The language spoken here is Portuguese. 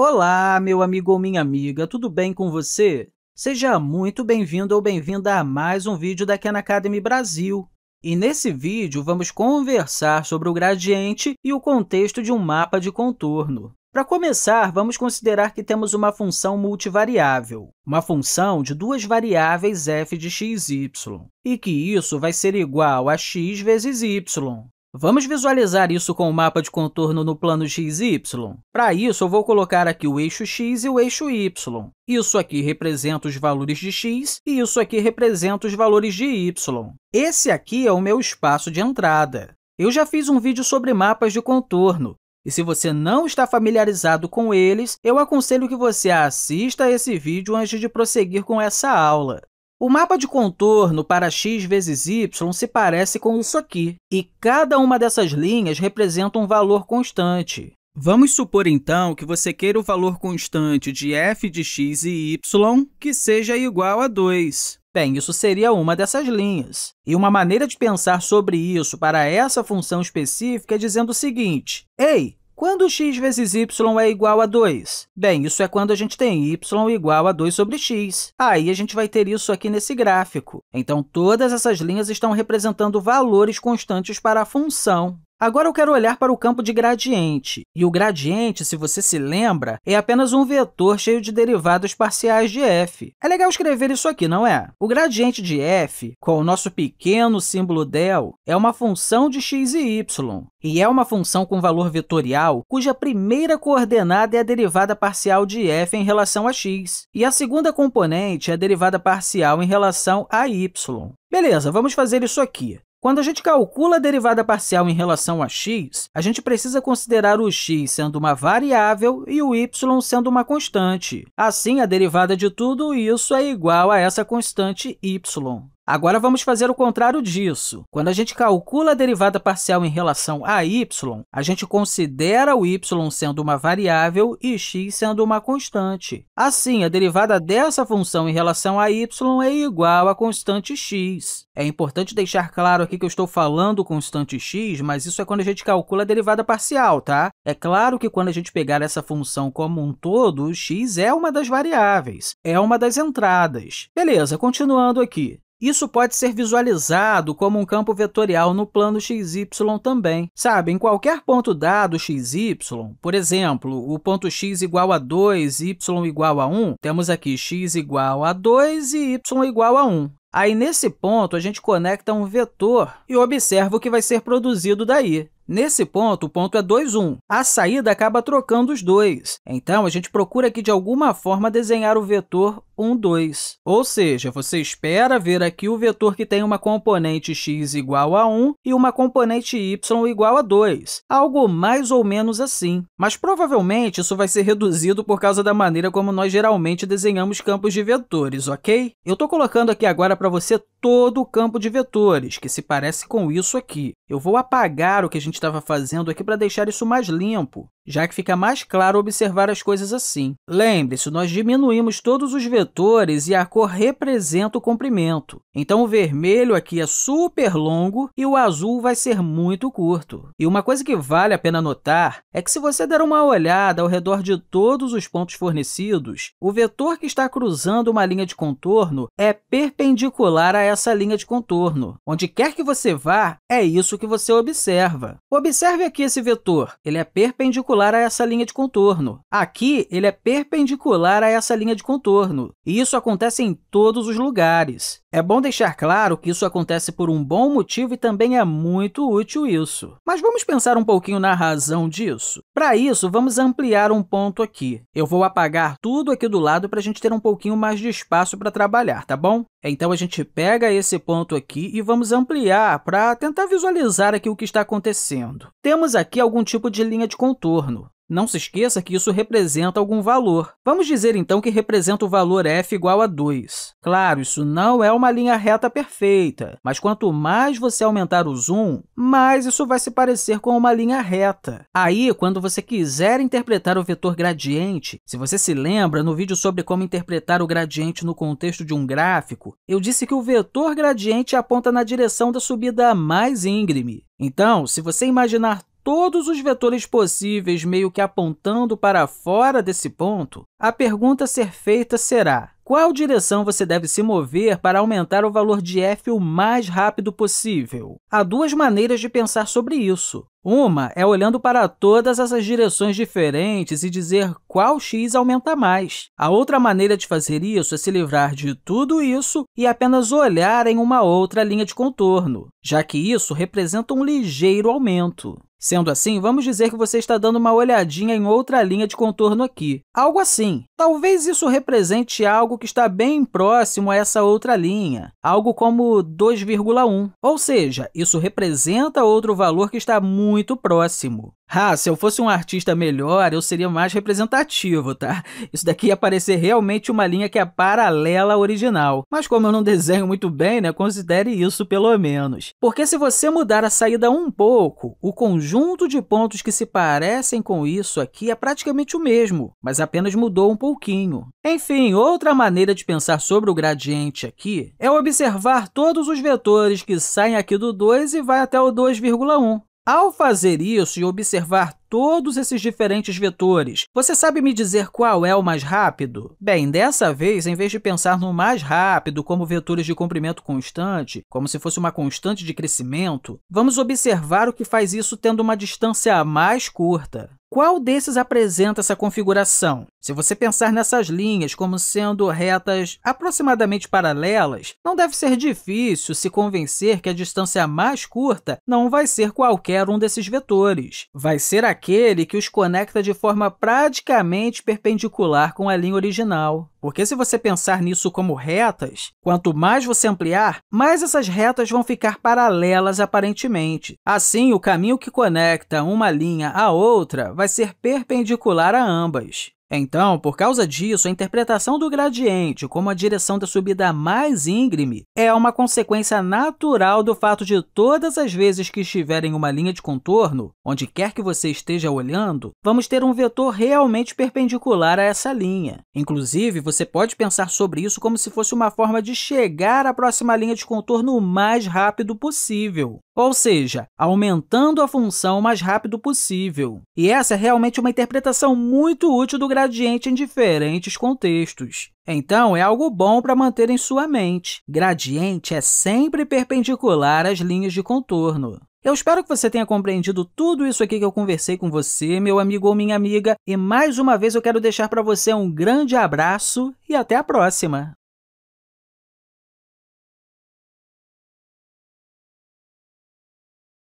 Olá, meu amigo ou minha amiga, tudo bem com você? Seja muito bem-vindo ou bem-vinda a mais um vídeo da Khan Academy Brasil. E nesse vídeo, vamos conversar sobre o gradiente e o contexto de um mapa de contorno. Para começar, vamos considerar que temos uma função multivariável, uma função de duas variáveis f de x e y, e que isso vai ser igual a x vezes y. Vamos visualizar isso com o mapa de contorno no plano x e y? Para isso, eu vou colocar aqui o eixo x e o eixo y. Isso aqui representa os valores de x e isso aqui representa os valores de y. Esse aqui é o meu espaço de entrada. Eu já fiz um vídeo sobre mapas de contorno, e se você não está familiarizado com eles, eu aconselho que você assista esse vídeo antes de prosseguir com essa aula. O mapa de contorno para x vezes y se parece com isso aqui, e cada uma dessas linhas representa um valor constante. Vamos supor, então, que você queira o valor constante de f de x e y que seja igual a 2. Bem, isso seria uma dessas linhas. E uma maneira de pensar sobre isso para essa função específica é dizendo o seguinte, Ei, quando x vezes y é igual a 2? Bem, isso é quando a gente tem y igual a 2 sobre x. Aí, a gente vai ter isso aqui nesse gráfico. Então, todas essas linhas estão representando valores constantes para a função. Agora, eu quero olhar para o campo de gradiente. E o gradiente, se você se lembra, é apenas um vetor cheio de derivadas parciais de f. É legal escrever isso aqui, não é? O gradiente de f, com o nosso pequeno símbolo del, é uma função de x e y, e é uma função com valor vetorial cuja primeira coordenada é a derivada parcial de f em relação a x, e a segunda componente é a derivada parcial em relação a y. Beleza, vamos fazer isso aqui. Quando a gente calcula a derivada parcial em relação a x, a gente precisa considerar o x sendo uma variável e o y sendo uma constante. Assim, a derivada de tudo isso é igual a essa constante y. Agora, vamos fazer o contrário disso. Quando a gente calcula a derivada parcial em relação a y, a gente considera o y sendo uma variável e x sendo uma constante. Assim, a derivada dessa função em relação a y é igual à constante x. É importante deixar claro aqui que eu estou falando constante x, mas isso é quando a gente calcula a derivada parcial, tá? É claro que quando a gente pegar essa função como um todo, x é uma das variáveis, é uma das entradas. Beleza, continuando aqui. Isso pode ser visualizado como um campo vetorial no plano xy também. Sabe, em qualquer ponto dado xy, por exemplo, o ponto x igual a 2, y igual a 1, temos aqui x igual a 2 e y igual a 1. Aí, nesse ponto, a gente conecta um vetor e observa o que vai ser produzido daí. Nesse ponto, o ponto é 2, 1. A saída acaba trocando os dois. Então, a gente procura aqui, de alguma forma, desenhar o vetor 1, 2. Ou seja, você espera ver aqui o vetor que tem uma componente x igual a 1 e uma componente y igual a 2, algo mais ou menos assim. Mas, provavelmente, isso vai ser reduzido por causa da maneira como nós geralmente desenhamos campos de vetores, ok? Eu estou colocando aqui agora para você todo o campo de vetores, que se parece com isso aqui. Eu vou apagar o que a gente estava fazendo aqui para deixar isso mais limpo, já que fica mais claro observar as coisas assim. Lembre-se, nós diminuímos todos os vetores e a cor representa o comprimento. Então, o vermelho aqui é super longo e o azul vai ser muito curto. E uma coisa que vale a pena notar é que se você der uma olhada ao redor de todos os pontos fornecidos, o vetor que está cruzando uma linha de contorno é perpendicular a essa linha de contorno. Onde quer que você vá, é isso que você observa. Observe aqui esse vetor. Ele é perpendicular a essa linha de contorno. Aqui, ele é perpendicular a essa linha de contorno. E isso acontece em todos os lugares. É bom deixar claro que isso acontece por um bom motivo e também é muito útil isso. Mas vamos pensar um pouquinho na razão disso? Para isso, vamos ampliar um ponto aqui. Eu vou apagar tudo aqui do lado para a gente ter um pouquinho mais de espaço para trabalhar, tá bom? Então, a gente pega esse ponto aqui e vamos ampliar para tentar visualizar aqui o que está acontecendo. Temos aqui algum tipo de linha de contorno. Não se esqueça que isso representa algum valor. Vamos dizer, então, que representa o valor f igual a 2. Claro, isso não é uma linha reta perfeita, mas quanto mais você aumentar o zoom, mais isso vai se parecer com uma linha reta. Aí, quando você quiser interpretar o vetor gradiente, se você se lembra, no vídeo sobre como interpretar o gradiente no contexto de um gráfico, eu disse que o vetor gradiente aponta na direção da subida mais íngreme. Então, se você imaginar todos os vetores possíveis meio que apontando para fora desse ponto, a pergunta a ser feita será qual direção você deve se mover para aumentar o valor de f o mais rápido possível? Há duas maneiras de pensar sobre isso. Uma é olhando para todas essas direções diferentes e dizer qual x aumenta mais. A outra maneira de fazer isso é se livrar de tudo isso e apenas olhar em uma outra linha de contorno, já que isso representa um ligeiro aumento. Sendo assim, vamos dizer que você está dando uma olhadinha em outra linha de contorno aqui. Algo assim. Talvez isso represente algo que está bem próximo a essa outra linha, algo como 2,1. Ou seja, isso representa outro valor que está muito próximo. Ah, se eu fosse um artista melhor, eu seria mais representativo, tá? Isso daqui ia parecer realmente uma linha que é paralela à original. Mas como eu não desenho muito bem, né, considere isso pelo menos. Porque se você mudar a saída um pouco, o conjunto de pontos que se parecem com isso aqui é praticamente o mesmo, mas apenas mudou um pouquinho. Enfim, outra maneira de pensar sobre o gradiente aqui é observar todos os vetores que saem aqui do 2 e vai até o 2,1. Ao fazer isso e observar todos esses diferentes vetores, você sabe me dizer qual é o mais rápido? Bem, dessa vez, em vez de pensar no mais rápido como vetores de comprimento constante, como se fosse uma constante de crescimento, vamos observar o que faz isso tendo uma distância mais curta. Qual desses apresenta essa configuração? Se você pensar nessas linhas como sendo retas aproximadamente paralelas, não deve ser difícil se convencer que a distância mais curta não vai ser qualquer um desses vetores. Vai ser aquele que os conecta de forma praticamente perpendicular com a linha original. Porque se você pensar nisso como retas, quanto mais você ampliar, mais essas retas vão ficar paralelas aparentemente. Assim, o caminho que conecta uma linha à outra vai ser perpendicular a ambas. Então, por causa disso, a interpretação do gradiente como a direção da subida mais íngreme é uma consequência natural do fato de todas as vezes que estiver em uma linha de contorno, onde quer que você esteja olhando, vamos ter um vetor realmente perpendicular a essa linha. Inclusive, você pode pensar sobre isso como se fosse uma forma de chegar à próxima linha de contorno o mais rápido possível ou seja, aumentando a função o mais rápido possível. E essa é realmente uma interpretação muito útil do gradiente em diferentes contextos. Então, é algo bom para manter em sua mente. Gradiente é sempre perpendicular às linhas de contorno. Eu espero que você tenha compreendido tudo isso aqui que eu conversei com você, meu amigo ou minha amiga, e mais uma vez eu quero deixar para você um grande abraço e até a próxima!